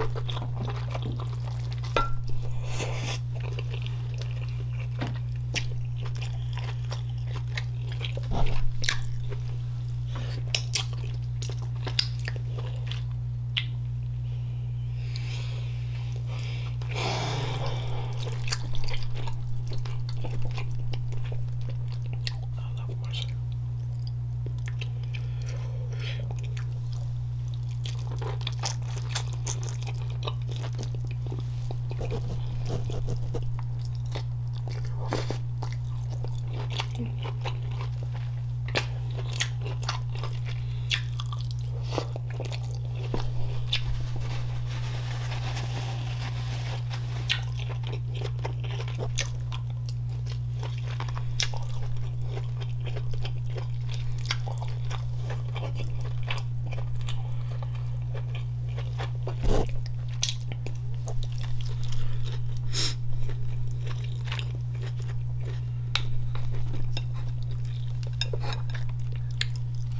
あっ。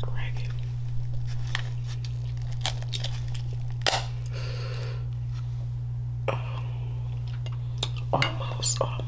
It um, almost came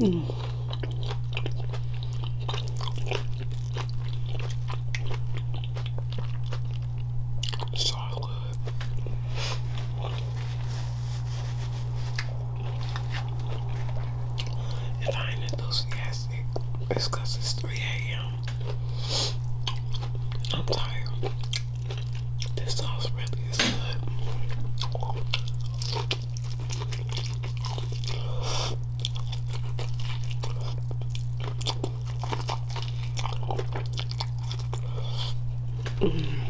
Mm. Mm.